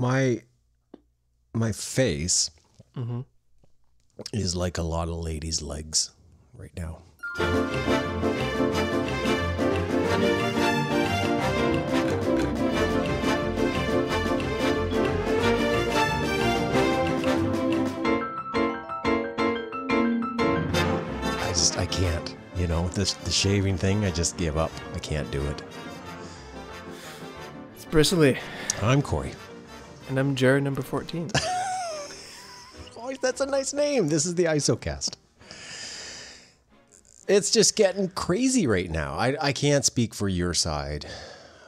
My my face Mm-hmm. is like a lot of ladies' legs right now. I just I can't. You know, this the shaving thing, I just give up. I can't do it. It's bristly, I'm Corey. And I'm juror number 14. Oh, that's a nice name. This is the ISOcast. It's just getting crazy right now. I, I can't speak for your side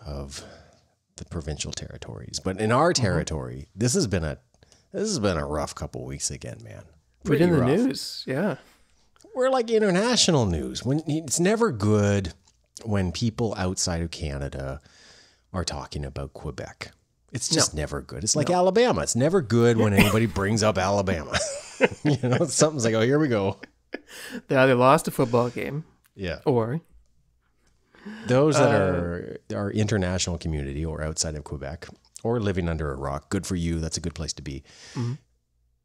of the provincial territories, but in our uh-huh. territory, this has been a this has been a rough couple weeks again, man. Pretty in the rough. news. Yeah. We're like international news. When it's never good when people outside of Canada are talking about Quebec. It's just never good. It's like Alabama. It's never good when anybody brings up Alabama. you know, something's like, oh, here we go. They either lost a football game Yeah. or Those Uh, that are our international community or outside of Quebec or living under a rock, good for you. That's a good place to be. Mm-hmm.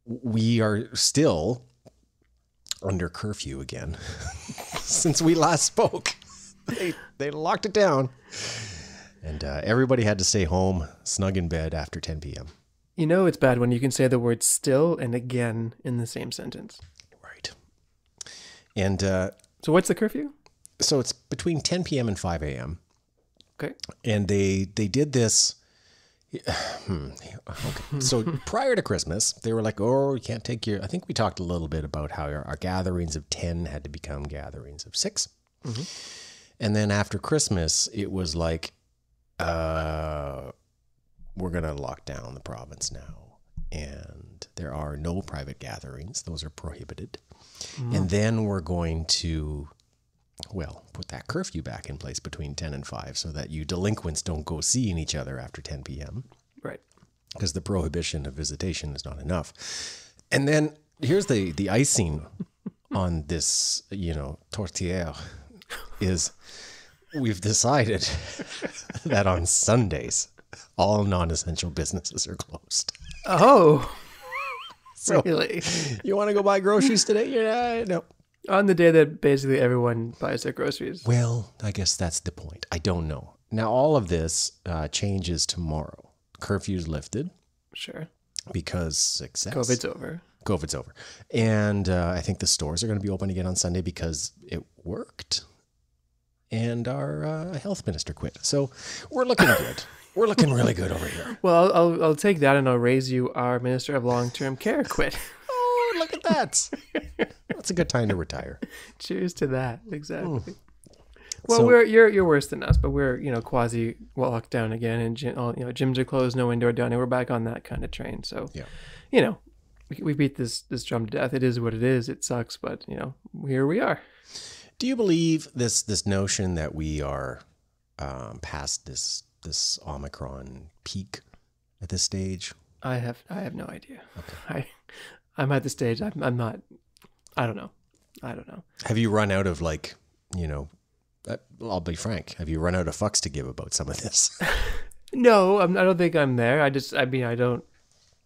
We are still under curfew again since we last spoke. They they locked it down, and uh, everybody had to stay home, snug in bed after 10 p.m. you know it's bad when you can say the word still and again in the same sentence. Right. And uh, So what's the curfew? so it's between 10 p.m. and 5 a.m. Okay. and they they did this. Hmm, okay. So prior to Christmas, they were like, "Oh, you can't take your." I think we talked a little bit about how our, our gatherings of ten had to become gatherings of 6 and then after Christmas, it was like, uh, "We're gonna lock down the province now, and there are no private gatherings; those are prohibited." And then we're going to well, put that curfew back in place between 10 and 5 so that you delinquents don't go seeing each other after 10 p.m. Right. because the prohibition of visitation is not enough. And then here's the the icing on this, you know, tortilla is we've decided that on Sundays all non-essential businesses are closed. Oh, So really? you want to go buy groceries today? Yeah, no. On the day that basically everyone buys their groceries. Well, I guess that's the point. I don't know. Now, all of this uh, changes tomorrow. Curfew's lifted Sure. because success. COVID's over. COVID's over. And uh, I think the stores are going to be open again on Sunday because it worked. And our uh, health minister quit. So we're looking good. We're looking really good over here. Well, I'll, I'll, take that and I'll raise you our Minister of Long Term Care quit. Oh, look at that. That's a good time to retire. Cheers to that. Exactly. Well, So- we're you're you're worse than us, but we're you know quasi locked down again, and gym, all, you know gyms are closed, no indoor dining. We're back on that kind of train. So Yeah. you know, we, we beat this this drum to death. It is what it is. It sucks, but you know, here we are. Do you believe this this notion that we are um, past this this Omicron peak at this stage? I have I have no idea. I I'm at the stage. I'm I'm not. I don't know. I don't know. Have you run out of like, you know, uh, I'll be frank. Have you run out of fucks to give about some of this? No, I'm, I don't think I'm there. I just, I mean, I don't.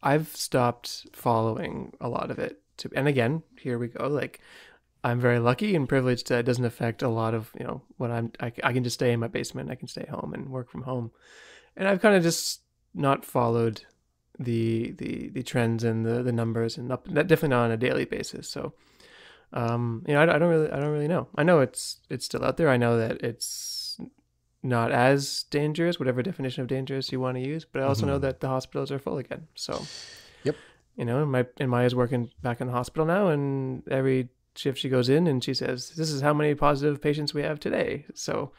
I've stopped following a lot of it. To, and again, here we go. Like, I'm very lucky and privileged that it doesn't affect a lot of you know what I'm. I, I can just stay in my basement. I can stay home and work from home, and I've kind of just not followed the the the trends and the the numbers and up, that definitely not on a daily basis. So, um, you know, I, I don't really, I don't really know. I know it's it's still out there. I know that it's not as dangerous, whatever definition of dangerous you want to use. But I also know that the hospitals are full again. So, Yep. you know, and my and Maya's working back in the hospital now, and every shift she goes in and she says, "This is how many positive patients we have today." So,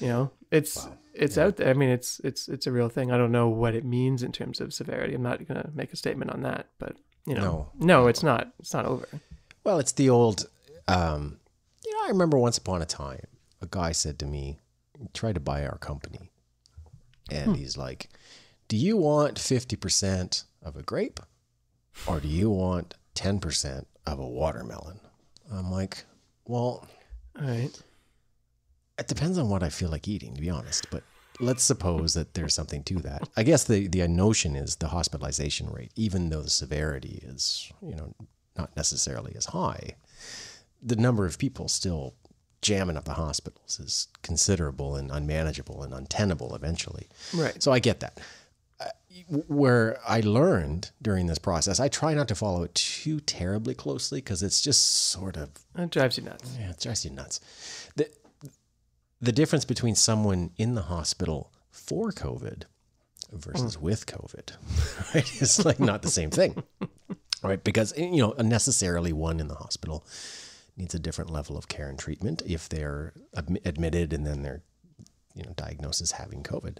you know, it's it's out there. I mean, it's it's it's a real thing. I don't know what it means in terms of severity. I'm not gonna make a statement on that, but you know, no, it's not. It's not over. Well, it's the old, um, you know, I remember once upon a time, a guy said to me, try to buy our company. And he's like, do you want 50% of a grape or do you want 10% of a watermelon? I'm like, well, All right. it depends on what I feel like eating, to be honest. But let's suppose that there's something to that. I guess the the notion is the hospitalization rate, even though the severity is you know not necessarily as high, the number of people still jamming up the hospitals is considerable and unmanageable and untenable eventually. Right. So I get that. Where I learned during this process, I try not to follow it too terribly closely because it's just sort of It drives you nuts. yeah, it drives you nuts. The the difference between someone in the hospital for COVID versus mm. with COVID, right, is like not the same thing, right? Because eh, you know, necessarily one in the hospital needs a different level of care and treatment if they're admitted and then they're you know diagnosed as having COVID,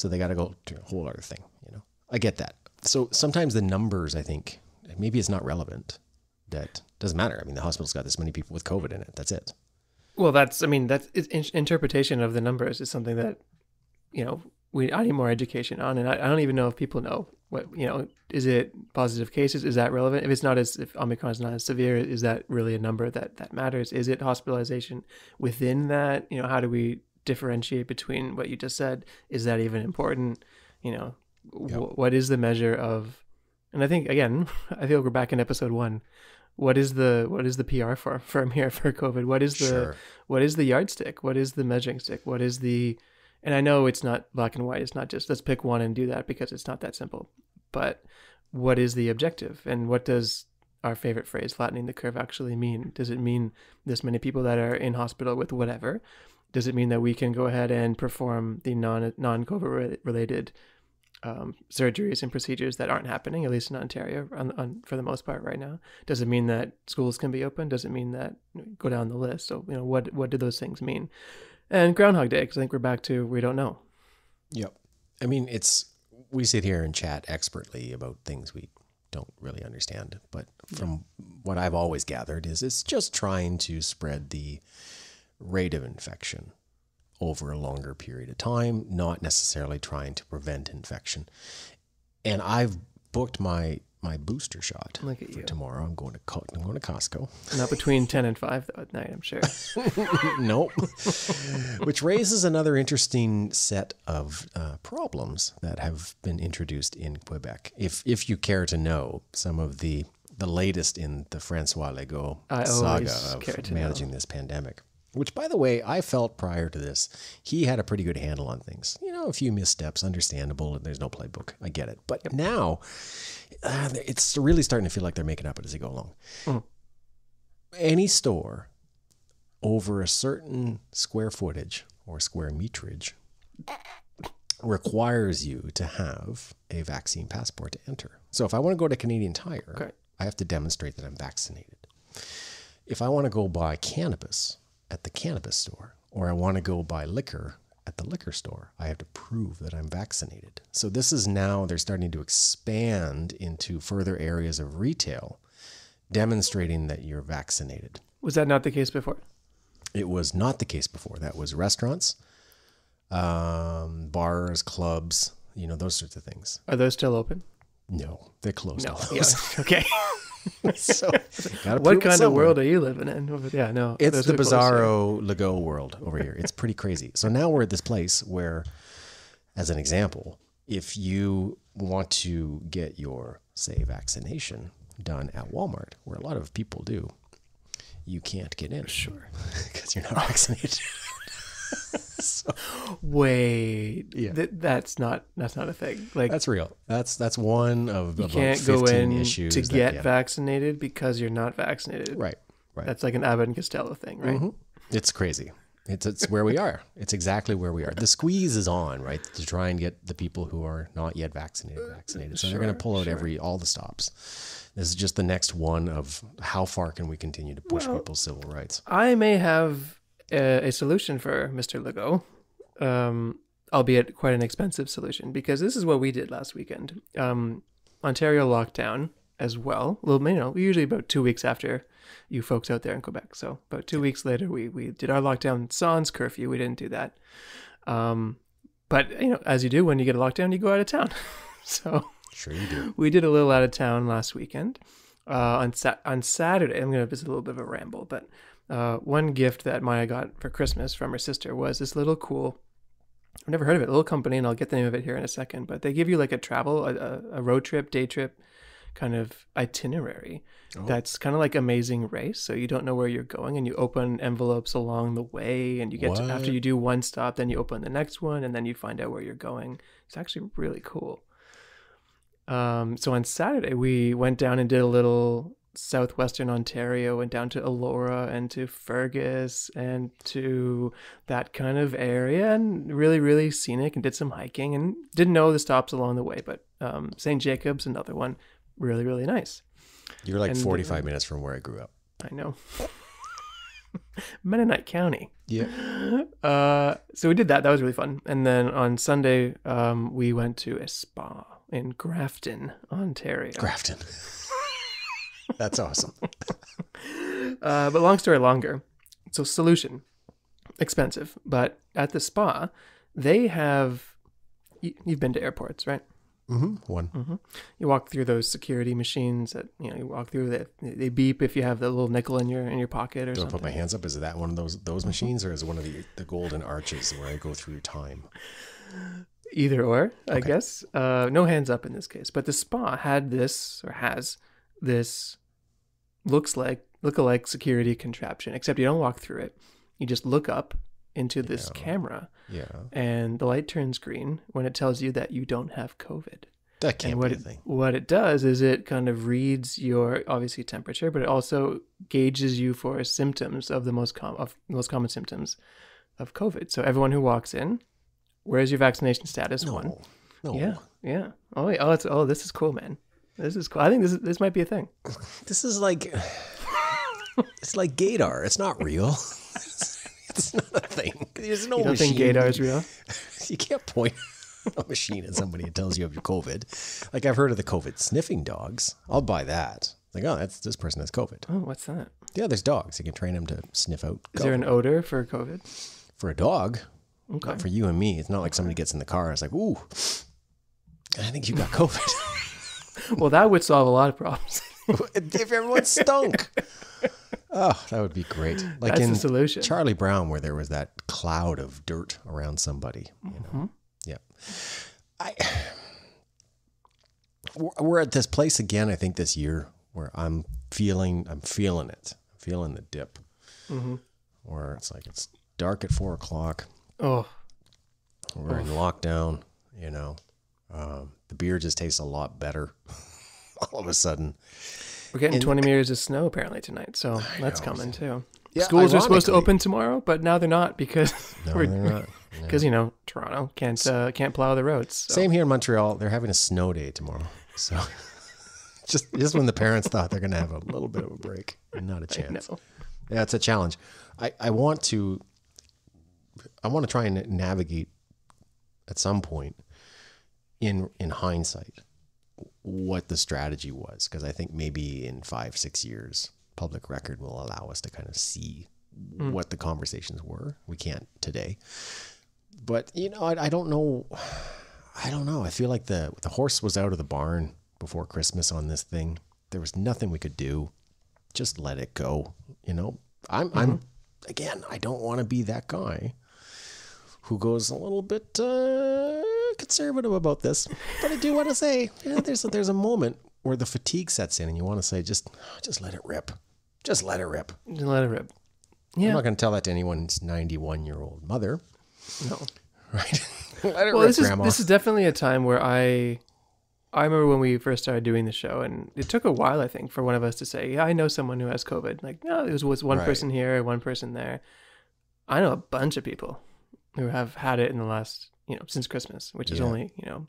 so they got to go to a whole other thing. You know, I get that. So sometimes the numbers, I think, maybe it's not relevant. That doesn't matter. I mean, the hospital's got this many people with COVID in it. That's it. Well, that's I mean that's interpretation of the numbers is something that you know we I need more education on, and I, I don't even know if people know what you know. Is it positive cases? Is that relevant? If it's not as if Omicron is not as severe, is that really a number that that matters? Is it hospitalization within that? You know, how do we differentiate between what you just said? Is that even important? You know, wh- what is the measure of? And I think again, I feel we're back in episode one. What is the what is the PR for firm here for COVID? What is the Sure. what is the yardstick? What is the measuring stick? What is the and I know it's not black and white. It's not just let's pick one and do that because it's not that simple. But what is the objective? And what does our favorite phrase, flattening the curve, actually mean? Does it mean this many people that are in hospital with whatever? Does it mean that we can go ahead and perform the non non COVID related um, surgeries and procedures that aren't happening, at least in Ontario, on, on, for the most part right now? Does it mean that schools can be open? Does it mean that go down the list? So you know, what what do those things mean? And Groundhog Day, because I think we're back to we don't know. Yep. I mean, it's we sit here and chat expertly about things we don't really understand, but from what I've always gathered is it's just trying to spread the rate of infection over a longer period of time, not necessarily trying to prevent infection. And I've booked my my booster shot Look at for you. tomorrow. I'm going to Co- I'm going to Costco. Not between ten and five though at night, I'm sure. nope. Which raises another interesting set of uh, problems that have been introduced in Quebec. If if you care to know some of the the latest in the Francois Legault I saga of managing this pandemic. Which, by the way, I felt prior to this, he had a pretty good handle on things. You know, a few missteps, understandable, and there's no playbook. I get it. But now, uh, it's really starting to feel like they're making up as they go along. Mm. Any store over a certain square footage or square meterage requires you to have a vaccine passport to enter. So if I want to go to Canadian Tire, Okay. I have to demonstrate that I'm vaccinated. If I want to go buy cannabis at the cannabis store, or I want to go buy liquor at the liquor store, I have to prove that I'm vaccinated. So this is now they're starting to expand into further areas of retail, demonstrating that you're vaccinated. Was that not the case before? It was not the case before. That was restaurants, um, bars, clubs, you know, those sorts of things. Are those still open? No, they're closed. No. Yeah. Okay. so, what kind of world are you living in? Yeah, no. It's the bizarro Legault world over here. It's pretty crazy. So now we're at this place where, as an example, if you want to get your, say, vaccination done at Walmart, where a lot of people do, you can't get in. Sure. Because you're not vaccinated. so Wait, Yeah. th- that's not that's not a thing. Like that's real. That's that's one of you can't go 15 in issues to that- get yeah. vaccinated because you're not vaccinated. Right. Right. That's like an Abbott and Costello thing, right? Mhm. It's crazy. It's it's where we are. It's exactly where we are. The squeeze is on, right, to try and get the people who are not yet vaccinated vaccinated. So they're going to pull out sure. every all the stops. This is just the next one of how far can we continue to push Well- people's civil rights? I may have a, a solution for Mr. Legault, um, albeit quite an expensive solution, because this is what we did last weekend. Um, Ontario lockdown as well. Well, you know, usually about two weeks after you folks out there in Quebec. So about two weeks later, we we did our lockdown sans curfew. We didn't do that. Um, but you know, as you do when you get a lockdown, you go out of town. so Sure you do. we did a little out of town last weekend. Uh, on sa- on Saturday, I'm gonna. This is a little bit of a ramble, but uh, one gift that Maya got for Christmas from her sister was this little cool I've never heard of it. A little company, and I'll get the name of it here in a second. But they give you like a travel, a, a- road trip, day trip kind of itinerary. That's kind of like Amazing Race. So you don't know where you're going, and you open envelopes along the way, and you get to, after you do one stop, then you open the next one, and then you find out where you're going. It's actually really cool. Um, so on Saturday, we went down and did a little southwestern Ontario, went down to Elora and to Fergus and to that kind of area, and really, really scenic, and did some hiking, and didn't know the stops along the way, but um, St. Jacobs, another one, really, really nice. You're like And, uh, 45 minutes from where I grew up. I know. Mennonite County. Yeah. Uh, so we did that. That was really fun. And then on Sunday, um, we went to a spa in Grafton, Ontario. Grafton. That's awesome. Uh, but long story longer. So solution, expensive, but at the spa, they have. You, you've been to airports, right? hmm One. You walk through those security machines that you know. You walk through that they beep if you have the little nickel in your in your pocket or Do I something. put my hands up? Is that one of those those machines, or is it one of the the golden arches where I go through time? Either or, I Okay. guess. Uh, no hands up in this case. But the spa had this or has this looks like look-alike security contraption, except you don't walk through it. You just look up into this Yeah. camera Yeah, and the light turns green when it tells you that you don't have COVID. that can't and what be a it, thing. what it does is it kind of reads your obviously temperature, but it also gauges you for symptoms of the most com- of most common symptoms of COVID. So everyone who walks in, where's your vaccination status? One. No, no. Yeah, yeah. Oh, yeah. oh, it's oh, this is cool, man. This is cool. I think this is, this might be a thing. This is like it's like Gator. It's not real. it's not a thing. There's no You don't think machine. is real? You can't point a machine at somebody and tells you have your COVID. Like I've heard of the COVID sniffing dogs. I'll buy that. Like, oh, that's this person has COVID. Oh, what's that? Yeah, there's dogs. You can train them to sniff out. Is there an odor for COVID? for a dog? Okay. Not for you and me. It's not like somebody gets in the car it's like, ooh, I think you got COVID. Well, that would solve a lot of problems. if everyone stunk. Oh, that would be great. Like That's in the solution. Charlie Brown, where there was that cloud of dirt around somebody. You know, Mm-hmm. yeah. I we're- we're at this place again. I think this year where I'm feeling, I'm feeling it, I'm feeling the dip. Mm-hmm. Where it's like it's dark at four o'clock. oh, We're in lockdown. You know, um, the beer just tastes a lot better. All of a sudden, we're getting And- 20 meters of snow apparently tonight, so that's coming too. Yeah, Schools are supposed to open tomorrow, but now they're not because no, we're not. because you know Toronto can't uh, can't plow the roads. So. Same here in Montreal. They're having a snow day tomorrow. So just just when the parents thought they're going to have a little bit of a break, and not a chance. Yeah, it's a challenge. I, I want to I want to try and navigate at some point in in hindsight what the strategy was because I think maybe in 5 6 years public record will allow us to kind of see what the conversations were. We can't today. But you know, I, I don't know I don't know. I feel like the the horse was out of the barn before Christmas on this thing. There was nothing we could do. Just let it go. You know, I'm I'm again. I don't want to be that guy who goes a little bit uh, conservative about this, but I do want to say yeah, there's a, there's a moment where the fatigue sets in, and you want to say just just let it rip, just let it rip. Just let it rip. Yeah. I'm not going to tell that to anyone's 91 year old mother, No. right? let it Well, rip, this is Grandma. this is definitely a time where I I remember when we first started doing the show, and it took a while, I think, for one of us to say, "Yeah, I know someone who has COVID." Like, no, it was, was one Right. person here, one person there. I know a bunch of people who have had it in the last, you know, since Christmas, which is Yeah. only, you know,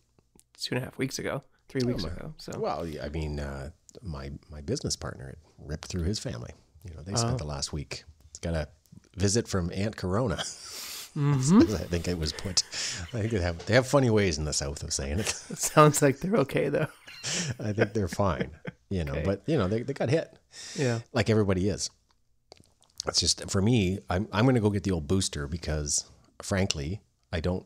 two and a half weeks ago, three weeks my- ago. So, Well, yeah, I mean, uh, my my business partner it ripped through his family. You know, they spent Oh. the last week. Got a visit from Aunt Corona. Mhm. I think it was put. I think they have they have funny ways in the South of saying it. it sounds like they're okay though. I think they're fine. You know, Okay. but you know they they got hit Yeah. like everybody is. It's just for me. I'm I'm going to go get the old booster because, frankly, I don't.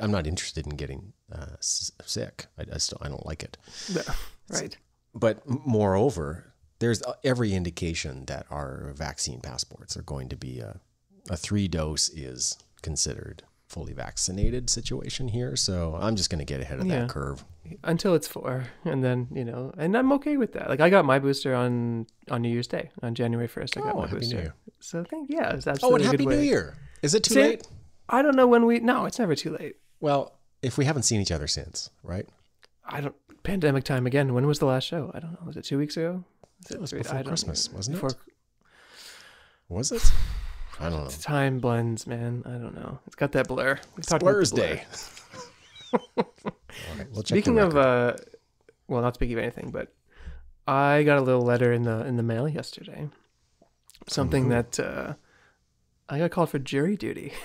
I, I'm not interested in getting uh, s- sick. I, I still I don't like it. Right. But moreover, there's every indication that our vaccine passports are going to be a, a three dose is considered fully vaccinated situation here. So I'm just going to get ahead of Yeah. that curve. until it's four, and then you know, and I'm okay with that. Like I got my booster on on New Year's Day on January first. I got Oh, my Happy New. Year. So thank think yeah, it's Oh, absolutely and a Happy New. Year. Is it too See? late? I don't know when we. No, it's never too late. Well, if we haven't seen each other since, right? I don't. Pandemic time again. When was the last show? I don't know. Was it two weeks ago? Was It was before I Christmas, wasn't it? before, Was it? I don't know. Time blends, man. I don't know. It's got that blur. We talked Blur's about blur. Day. All right, we'll check Speaking of, uh, well, not speaking of anything, but I got a little letter in the in the mail yesterday. Something Ooh. that uh, I got called for jury duty.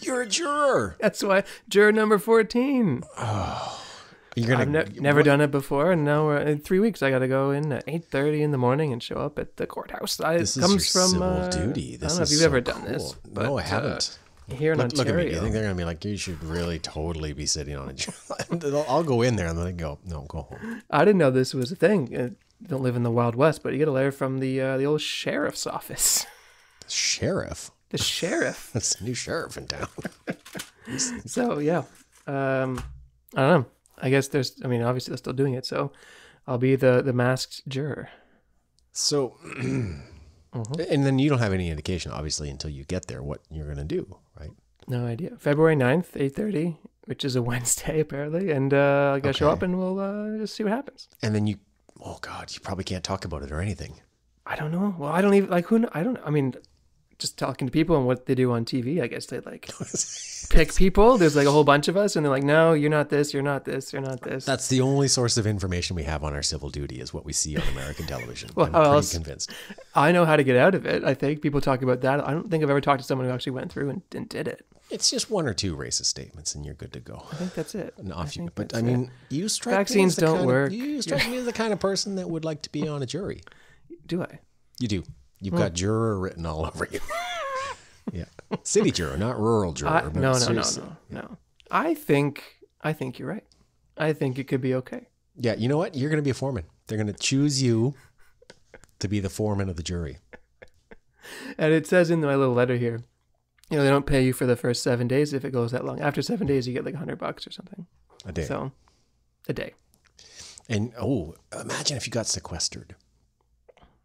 you're a juror. That's why juror number fourteen. Oh, You're gonna I've ne- never what- done it before, and now we're, in three weeks I got to go in at eight thirty in the morning and show up at the courthouse. I, This it is comes your from civil uh, duty. I don't know if you've so ever done this. But, no, I uh, haven't. here in look, look at me. You Ontario. think they're gonna be like, you should really totally be sitting on a jury? I'll go in there and then I go, no, go home. I didn't know this was a thing. Uh, don't live in the Wild West, but you get a letter from the uh, the old sheriff's office. The sheriff. The sheriff. That's a new sheriff in town. So yeah, um, I don't know. I guess there's. I mean, obviously they're still doing it. So I'll be the the masked juror. So, Mm-hmm. and then you don't have any indication, obviously, until you get there, what you're gonna do, right? No idea. February 9th, eight thirty, which is a Wednesday apparently, and uh, I gotta show up and we'll uh, just see what happens. And then you, oh God, you probably can't talk about it or anything. I don't know. Well, I don't even like who. I don't. I mean, just talking to people and what they do on TV. I guess they like pick people. There's like a whole bunch of us, and they're like, "No, you're not this. You're not this. You're not this." That's the only source of information we have on our civil duty is what we see on American television. Well, I'm pretty else- convinced. I know how to get out of it. I think people talk about that. I don't think I've ever talked to someone who actually went through and, and did it. It's just one or two racist statements, and you're good to go. I think that's it. And off you But I it. mean, you strike Vaccines don't work. Of, you strike me as the kind of person that would like to be on a jury. do I? You do. You've Hmm. got juror written all over you. yeah, city juror, not rural juror. I, no, no, no, no, no. I think I think you're right. I think it could be okay. Yeah, you know what? You're going to be a foreman. They're going to choose you to be the foreman of the jury. And it says in my little letter here, you know, they don't pay you for the first seven days if it goes that long. After seven days, you get like a hundred bucks or something. A day. So, a day. and oh, imagine if you got sequestered,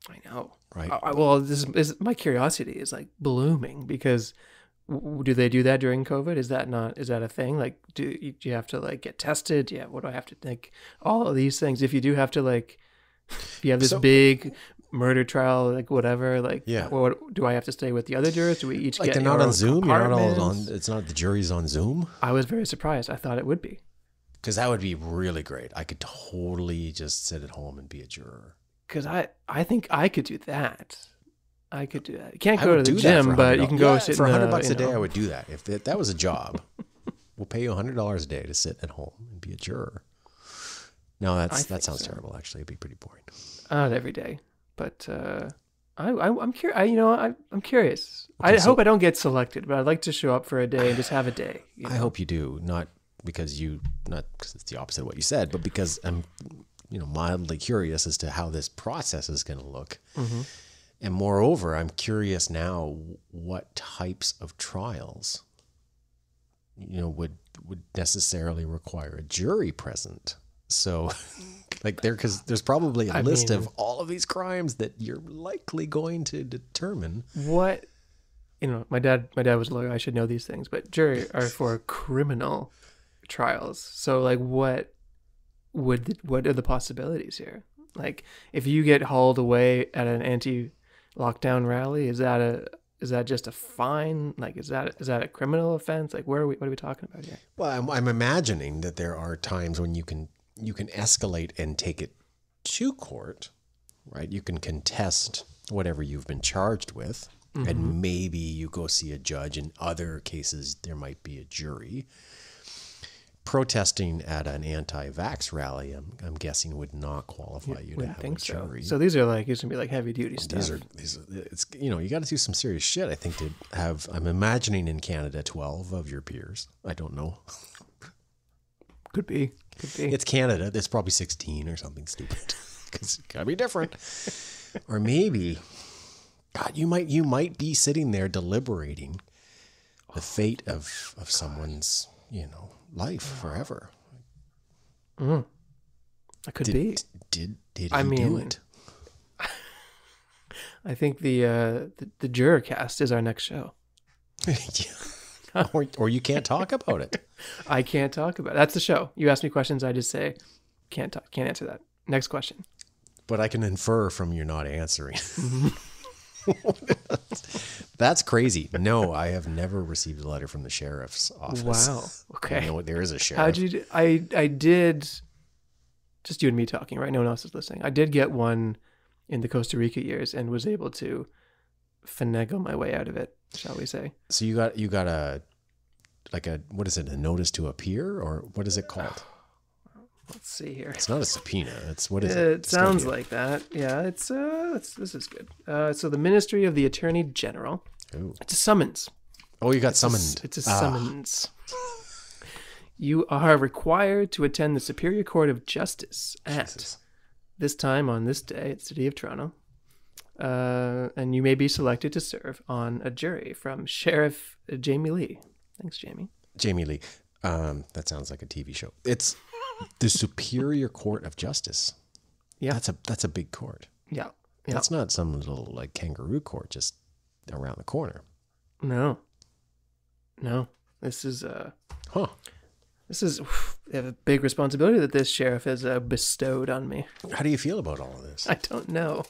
I know. right? I, well, this is, is my curiosity is like blooming because w- do they do that during COVID? Is that not is that a thing? Like, do you, do you have to like get tested? Yeah. What do I have to think? All of these things. If you do have to like, you have this So- big murder trial, like whatever, like, Yeah. What do I have to stay with the other jurors? Do we each like get they're not on Zoom. You're not all on. It's not the jury's on Zoom I was very surprised. I thought it would be because that would be really great. I could totally just sit at home and be a juror. Because I I think I could do that. I could do that. You can't I go to the do that for gym, but you can go Yeah, sit for hundred bucks a day. know- I would do that if that, that was a job. we'll pay you hundred dollars a day to sit at home and be a juror. No, that's I that sounds so. terrible. Actually, it'd be pretty boring. not every day, but uh, I, I I'm curious. I, you know, I, I'm curious. I so- hope I don't get selected, but I'd like to show up for a day and just have a day. you I hope you do, not because you, not because it's the opposite of what you said, but because I'm, you know, mildly curious as to how this process is going to look. Mm-hmm. And moreover, I'm curious now what types of trials, you know, would would necessarily require a jury present. So, like there, because there's probably a I list mean- of all of these crimes that you're likely going to determine. what. You know, my dad. My dad was a lawyer. I should know these things, but jury are for criminal trials. So, like, what would the, what are the possibilities here? Like, if you get hauled away at an anti-lockdown rally, is that a is that just a fine? Like, is that is that a criminal offense? Like, where are we? What are we talking about here? Well, I'm, I'm imagining that there are times when you can you can escalate and take it to court, right? You can contest whatever you've been charged with, and mm-hmm. maybe you go see a judge. In other cases, there might be a jury. Protesting at an anti-vax rally, I'm, I'm guessing, would not qualify you to have think a so. jury. So these are like these gonna be like heavy duty stuff. These are these. Are, it's you know you got to do some serious shit. I think to have. I'm imagining in Canada, twelve of your peers. I don't know. could be could be. It's Canada. It's probably 16 or something stupid. Because it's gotta be different. or maybe, God, you might you might be sitting there deliberating the oh, fate of of someone's you know life forever. That could Did be. did did he I do it? I think the uh the, the juror cast is our next show. Yeah. or, or you can't talk about it. I can't talk about. It. That's the show. You ask me questions, I just say can't talk, can't answer that. Next question. But I can infer from you not answering. That's crazy. No, I have never received a letter from the sheriff's office. Wow. Okay. know there is a sheriff. How'd you? Do? I I did. Just you and me talking, right? No one else is listening. I did get one in the Costa Rica years and was able to finagle my way out of it, shall we say? So you got you got a like a what is it? A notice to appear or what is it called? Let's see here. It's not a subpoena. It's what is It, it? Sounds like that. Yeah, it's uh, it's, this is good. Uh, so the Ministry of the Attorney General. Ooh. It's a summons. Oh, you got It's a summoned. It's a Ah, summons. You are required to attend the Superior Court of Justice at Jesus. this time on this day at the City of Toronto. Uh, and you may be selected to serve on a jury from Sheriff Jamie Lee. Thanks, Jamie. Jamie Lee. Um, that sounds like a TV show. It's the Superior Court of Justice. Yeah. That's a that's a big court. Yeah. Yeah. That's not some little like kangaroo court just around the corner. No. No. This is uh Huh. this is a big responsibility that this sheriff has uh, bestowed on me. How do you feel about all of this? I don't know.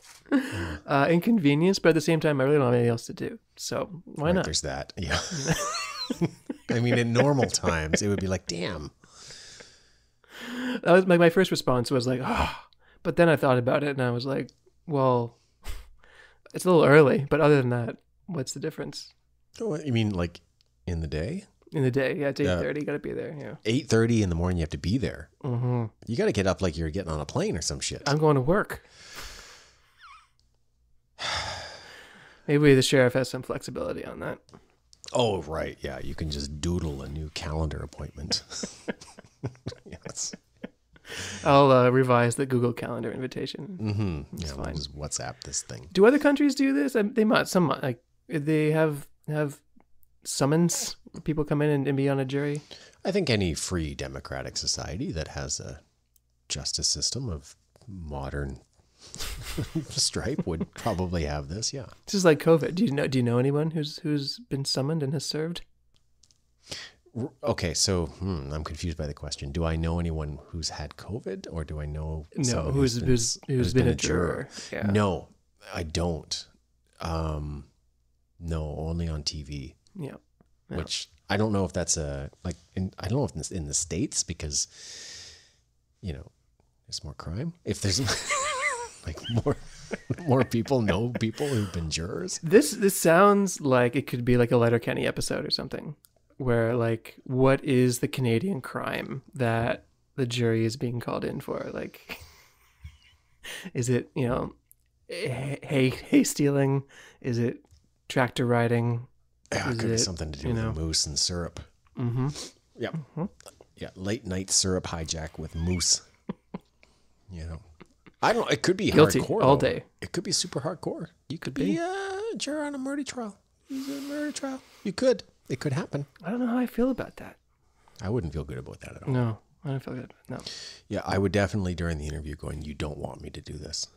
Uh, inconvenience, but at the same time, I really don't have anything else to do. So why Right, not? There's that. Yeah. I mean, in normal times, it would be like, damn. That was my, my first response was like, oh. But then I thought about it and I was like, well, it's a little early. But other than that, what's the difference Oh, you mean like in the day? in the day? Yeah, it's eight thirty. Got to be there. Yeah. Eight thirty in the morning, you have to be there. hmm You got to get up like you're getting on a plane or some shit. I'm going to work. Maybe the sheriff has some flexibility on that. oh, right. Yeah, you can just doodle a new calendar appointment. yes. I'll uh, revise the Google Calendar invitation. Mm-hmm. Yeah, we'll just WhatsApp this thing. Do other countries do this? Um, They must. Some like they have have summons people come in and, and be on a jury. I think any free democratic society that has a justice system of modern stripe would probably have this. Yeah. This is like COVID. Do you know? Do you know anyone who's who's been summoned and has served? Okay, so hmm, I'm confused by the question. Do I know anyone who's had COVID, or do I know No, someone who's been, who's, who's been, a juror? Yeah. No, I don't. Um, no, only on TV. Yeah. Yeah. Which I don't know if that's a like. In, I don't know if it's in the states because, you know, there's more crime. If there's like more more people know people who've been jurors. This this sounds like it could be like a Letterkenny episode or something, where like, what is the Canadian crime that the jury is being called in for? Like, is it you know, hay hay stealing? Is it tractor riding? Yeah, Is it could be something to do with know- moose and syrup. Mm-hmm. Yeah. Yeah. Late night syrup hijack with moose. you know, I don't. It could be Guilty hardcore all day. It could be super hardcore. You could be. be a juror on a murder trial. He's a murder trial. You could. It could happen. I don't know how I feel about that. I wouldn't feel good about that at all. No, I don't feel good. No. Yeah, I would definitely during the interview going, "You don't want me to do this.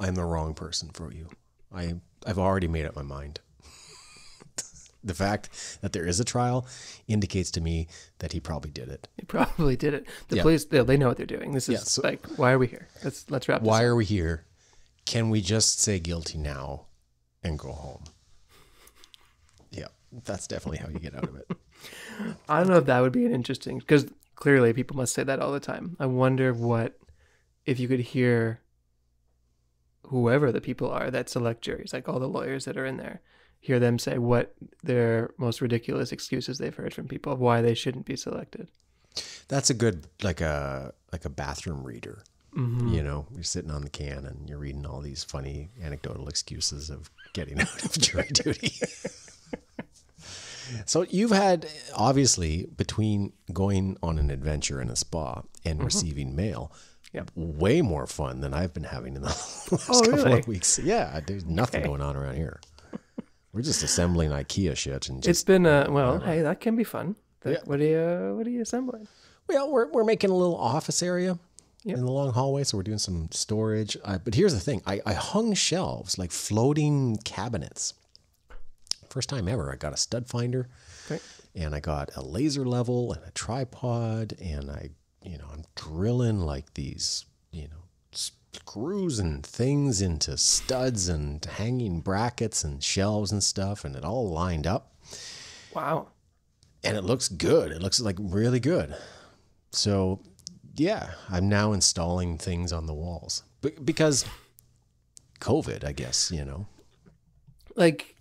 I'm the wrong person for you. I I've already made up my mind." the fact that there is a trial indicates to me that he probably did it. He probably did it. The Yeah. police, they, they know what they're doing. This is Yeah, so- like, why are we here? Let's let's wrap. Why This are we here? Can we just say guilty now and go home? That's definitely how you get out of it. I don't know if that would be an interesting because clearly people must say that all the time. I wonder what if you could hear whoever the people are that select juries, like all the lawyers that are in there, hear them say what their most ridiculous excuses they've heard from people of why they shouldn't be selected. That's a good like a like a bathroom reader. Mm-hmm. You know, you're sitting on the can and you're reading all these funny anecdotal excuses of getting out of jury duty. so you've had obviously between going on an adventure in a spa and receiving mail, Mm-hmm. Yep. way more fun than I've been having in the last Oh, couple really? of weeks. Yeah, there's nothing Okay. going on around here. We're just assembling IKEA shit and It's just been uh well, hey, that can be fun. Yeah. What are you what are you assembling? well, we're we're making a little office area Yep. in the long hallway, so we're doing some storage. I, but here's the thing: I, I hung shelves like floating cabinets. First time ever, I got a stud finder. Great. and I got a laser level and a tripod, and I, you know, I'm drilling like these, you know, screws and things into studs and hanging brackets and shelves and stuff, and it all lined up, Wow. and it looks good. It looks like really good. So, yeah, I'm now installing things on the walls because COVID, I guess, you know. Like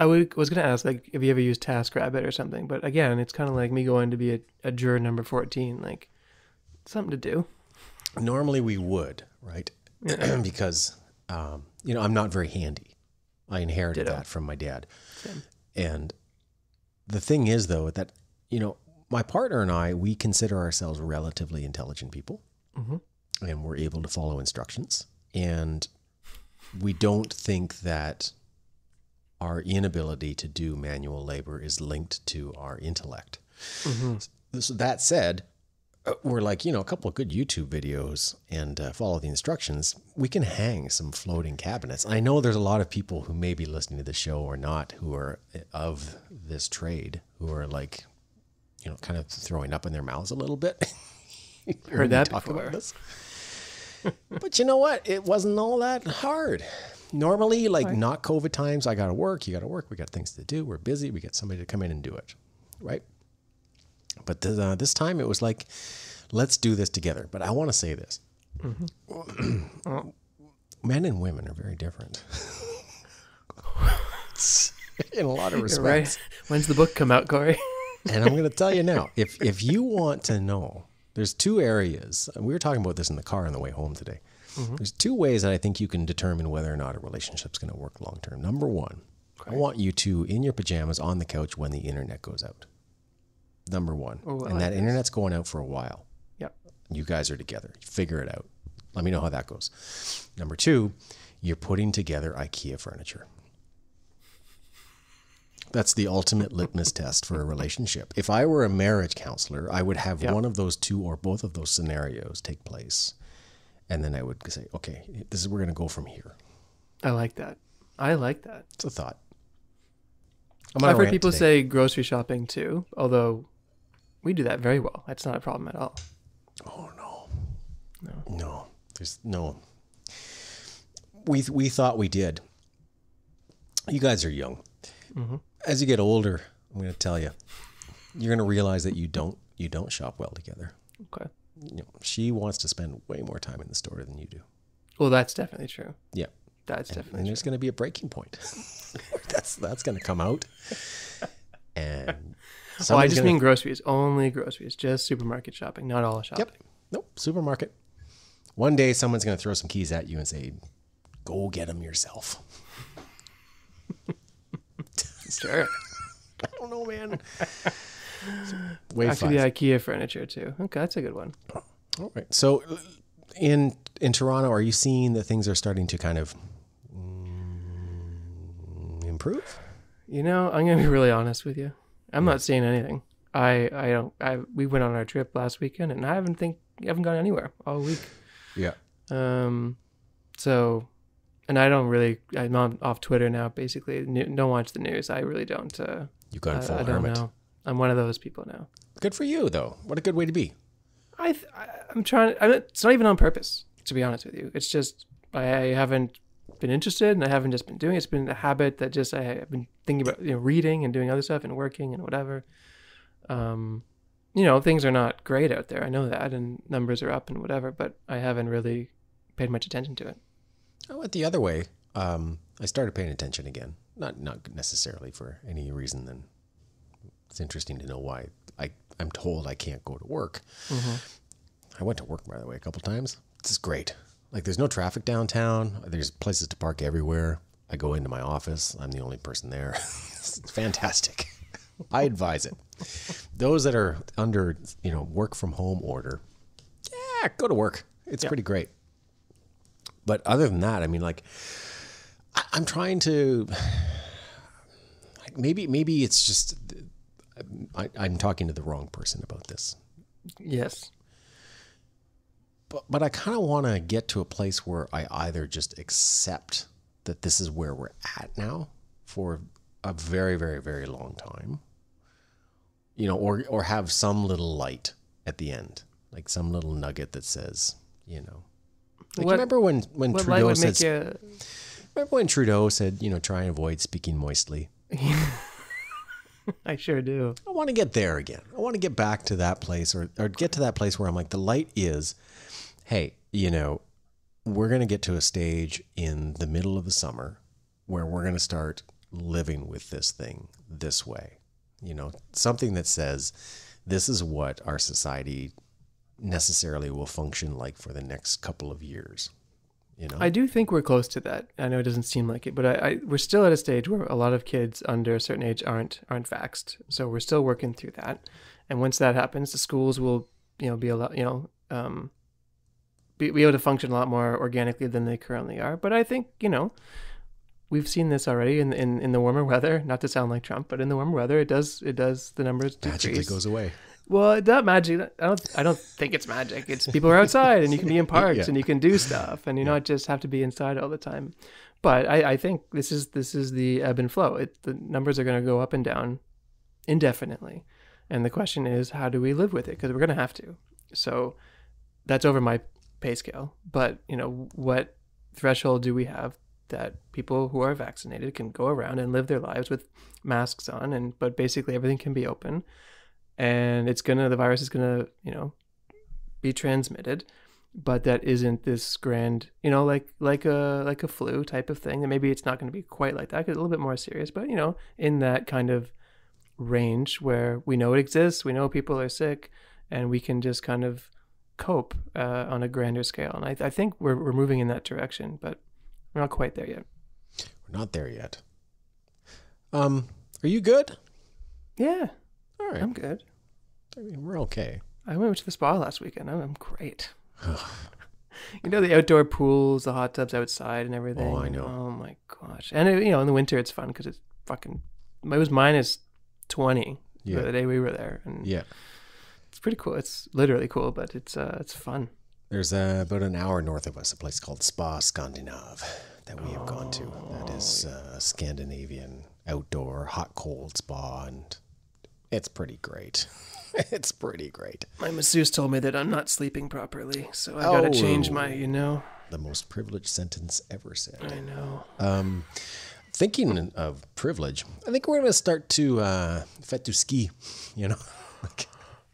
I would, was going to ask, like, have you ever used TaskRabbit or something? But again, it's kind of like me going to be a, a juror number 14. Like, something to do. Normally we would, right? because um, you know I'm not very handy. I inherited Ditto. that from my dad. Same. And the thing is, though, that you know my partner and I we consider ourselves relatively intelligent people, Mhm. and we're able to follow instructions, and we don't think that our inability to do manual labor is linked to our intellect. So that said, uh, we're like, you know, a couple of good YouTube videos and uh, follow the instructions. We can hang some floating cabinets. I know there's a lot of people who may be listening to the show or not who are uh, of this trade who are like, you know, kind of throwing up in their mouths a little bit. we that talk before. about this. but you know what? It wasn't all that hard. Normally, like not COVID times, I got to work, you got to work, we got things to do, we're busy, we get somebody to come in and do it, right? But uh, this time it was like, let's do this together. But I want to say this men and women are very different in a lot of respects. right. When's the book come out, Corey? And I'm going to tell you now, if if you want to know, there's two areas. We were talking about this in the car on the way home today. Mm-hmm. There's two ways that I think you can determine whether or not a relationship's going to work long term. Number one, I want you to in your pajamas on the couch when the internet goes out. Number one, Oh, I and that internet's going out for a while. yep. You guys are together. Figure it out. Let me know how that goes. Number two, you're putting together IKEA furniture. That's the ultimate litmus test for a relationship. If I were a marriage counselor, I would have Yeah. one of those two or both of those scenarios take place. And then I would say, okay, this is we're going to go from here. I like that. I like that. It's a thought. I'm I've heard people today. say grocery shopping too, although we do that very well. That's not a problem at all. Oh no. No. No. There's no. We we thought we did. You guys are young. Mm-hmm. As you get older, I'm going to tell you, you're going to realize that you don't you don't shop well together. Okay. You know, she wants to spend way more time in the store than you do. Well, that's definitely true. Yeah. That's And definitely And there's going to be a breaking point. that's that's going to come out. And Oh, I just gonna- mean groceries. Only groceries. Just supermarket shopping, not all shopping. Yep. Nope. Supermarket. One day someone's going to throw some keys at you and say, go get them yourself. Sure. I don't know, man. Way Actually, the IKEA furniture too. Okay, that's a good one. All right. So in in Toronto, are you seeing that things are starting to kind of mm, improve? You know, I'm gonna be really honest with you. I'm not seeing anything. I I don't. I we went on our trip last weekend, and I haven't think I haven't gone anywhere all week. Yeah. Um, so, and I don't really. I'm on off Twitter now. Basically, don't watch the news. I really don't. Uh, You've gone I, full I don't hermit. know. I'm one of those people now. Good for you, though. What a good way to be. I, th- I'm trying. I, it's not even on purpose, to be honest with you. It's just I, I haven't been interested, and I haven't just been doing. it. It's been a habit that just I, have been thinking about, you know, reading and doing other stuff and working and whatever. Um, you know, things are not great out there. I know that, and numbers are up and whatever, but I haven't really paid much attention to it. I went the other way. Um, I started paying attention again. Not not necessarily for any reason than it's interesting to know why I, I'm told I can't go to work. I went to work, by the way, a couple times. This is great. Like, there's no traffic downtown. There's places to park everywhere. I go into my office. I'm the only person there. it's fantastic. I advise it. Those that are under, you know, work from home order, yeah, go to work. It's pretty great. But other than that, I mean, like, I, I'm trying to. Maybe maybe it's just I, I'm talking to the wrong person about this. Yes. But but I kind of want to get to a place where I either just accept that this is where we're at now for a very very very long time. You know, or or have some little light at the end, like some little nugget that says, you know, like What- remember when when Trudeau said you? remember when Trudeau said, you know, try and avoid speaking moistly. I sure do. I want to get there again. I want to get back to that place or, or get to that place where I'm like, the light is, hey, you know, we're going to get to a stage in the middle of the summer where we're going to start living with this thing this way. You know, something that says this is what our society necessarily will function like for the next couple of years. You know, I do think we're close to that. I know it doesn't seem like it, but I, I we're still at a stage where a lot of kids under a certain age aren't aren't vaxxed. So we're still working through that. And once that happens, the schools will you know be a lot you know um, be, be able to function a lot more organically than they currently are. But I think you know we've seen this already in in, in the warmer weather. Not to sound like Trump, but in the warmer weather, it does it does the numbers magically decrease. goes away. Well, that magic. I don't. I don't think it's magic. It's people are outside, and you can be in parks, Yeah. and you can do stuff, and you not just have to be inside all the time. But I, I think this is this is the ebb and flow. It, the numbers are going to go up and down indefinitely, and the question is, how do we live with it? Because we're going to have to. So that's over my pay scale. But you know, what threshold do we have that people who are vaccinated can go around and live their lives with masks on, and but basically everything can be open and it's gonna the virus is gonna you know be transmitted but that isn't this grand you know like like a like a flu type of thing and maybe it's not going to be quite like that 'cause it's a little bit more serious but you know in that kind of range where we know it exists we know people are sick and we can just kind of cope uh, on a grander scale and I, I think we're, we're moving in that direction but we're not quite there yet We're not there yet. Um, are you good? yeah All right. i'm good I mean, we're okay. I went to the spa last weekend. I'm, I'm great. you know the outdoor pools, the hot tubs outside, and everything. Oh, I know. Oh my gosh! And it, you know, in the winter it's fun because it's fucking. It was minus twenty Yeah. the day we were there, and Yeah. it's pretty cool. It's literally cool, but it's uh, it's fun. There's uh, about an hour north of us a place called Spa Scandinave that we have gone to. That is uh, a Scandinavian outdoor hot cold spa, and it's pretty great. it's pretty great. My masseuse told me that I'm not sleeping properly, so I gotta change Oh. my. You know, The most privileged sentence ever said. I know. Um, thinking of privilege, I think we're going to start to uh, fait du ski. You know, Like,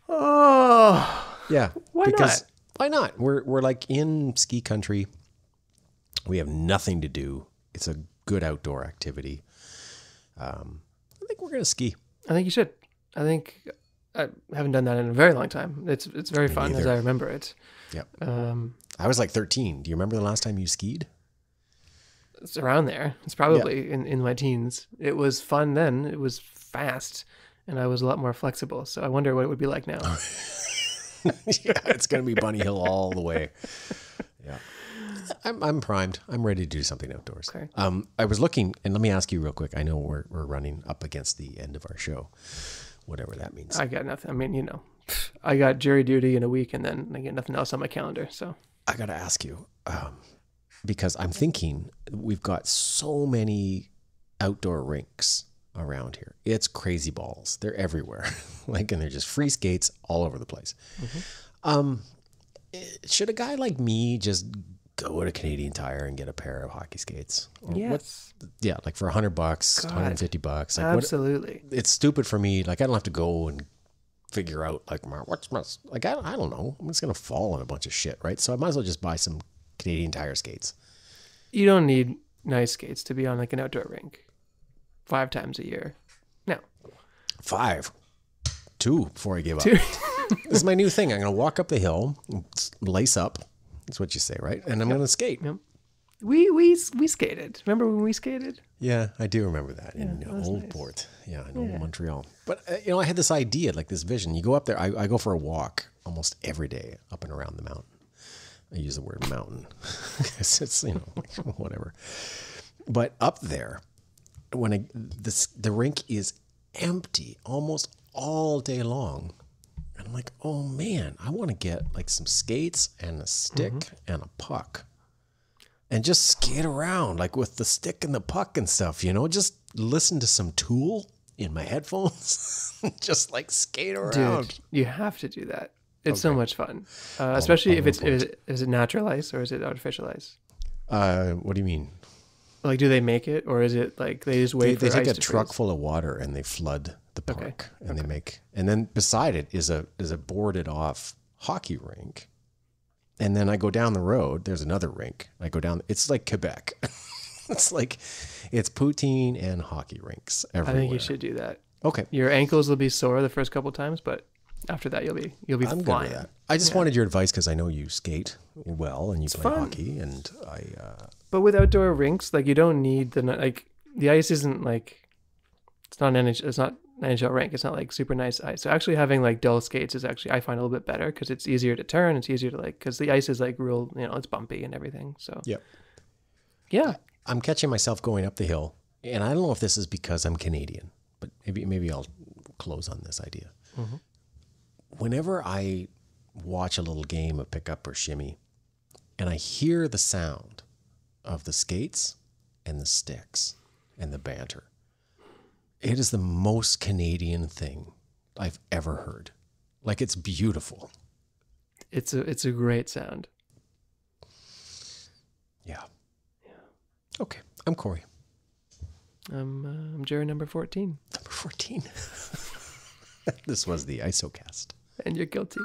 Oh, yeah. Why because why not? We're we're like in ski country. We have nothing to do. It's a good outdoor activity. Um, I think we're going to ski. I think you should. I think I haven't done that in a very long time. It's it's very fun as. I remember it. Yep. Um, I was like 13. Do you remember the last time you skied? it's around there. It's probably in, in my teens. It was fun then. It was fast, and I was a lot more flexible. So I wonder what it would be like now. yeah, it's going to be bunny hill all the way. Yeah. I'm, I'm primed. I'm ready to do something outdoors. Okay. Um, I was looking, and let me ask you real quick. I know we're, we're running up against the end of our show, whatever that means. I got nothing. I mean, you know, I got jury duty in a week, and then I get nothing else on my calendar. So I got to ask you um, because I'm thinking we've got so many outdoor rinks around here. It's crazy balls. They're everywhere. like, and they're just free skates all over the place. Um, eh, should a guy like me just go to Canadian Tire and get a pair of hockey skates? Or what- yeah, like for 100 bucks, God. 150 bucks. Like what, absolutely. it's stupid for me. Like I don't have to go and figure out like my, what's my like I, I don't know. I'm just gonna fall on a bunch of shit, right? So I might as well just buy some Canadian Tire skates. You don't need nice skates to be on like an outdoor rink five times a year. No, Five, two before I give up. This is my new thing. I'm gonna walk up the hill, lace up. That's what you say, right? And I'm gonna skate. Yep. we we we skated. Remember when we skated? Yeah, I do remember that in that Old nice. Port. Yeah, in Old Montreal. But uh, you know, I had this idea, like this vision. You go up there. I, I go for a walk almost every day up and around the mountain. I use the word mountain 'Cause it's you know whatever. But up there, when I, this, the rink is empty almost all day long. I'm like, oh man, I want to get like some skates and a stick and a puck and just skate around like with the stick and the puck and stuff, you know, just listen to some tool in my headphones, just like skate around. Dude, you have to do that. It's so much fun, uh, especially if it's is it, is it natural ice or is it artificial ice? Uh, what do you mean? Like, do they make it or is it like they just wait they for take a truck freeze? full of water and they flood the park and they make and then beside it is a is a boarded off hockey rink. And then I go down the road, there's another rink. I go down it's like Quebec. it's like it's poutine and hockey rinks I think you should do that. Okay. Your ankles will be sore the first couple times, but after that you'll be you'll be I'm good flying. with that. I just wanted your advice because I know you skate well and you play fun. hockey, and I uh, But with outdoor rinks, like you don't need the like the ice isn't like it's not an NH, it's not NHL rink. It's not like super nice ice. So actually having like dull skates is actually I find a little bit better because it's easier to turn. It's easier to like because the ice is like real you know it's bumpy and everything. So yeah, yeah, I'm catching myself going up the hill, and I don't know if this is because I'm Canadian, but maybe maybe I'll close on this idea. Mm-hmm. Whenever I watch a little game of pickup or shinny, and I hear the sound of the skates and the sticks and the banter, it is the most Canadian thing I've ever heard. Like it's beautiful. it's a it's a great sound. Yeah. Yeah. Okay, I'm Corey. I'm uh, I'm Juror number fourteen, Number 14. this was the ISOcast. and you're guilty.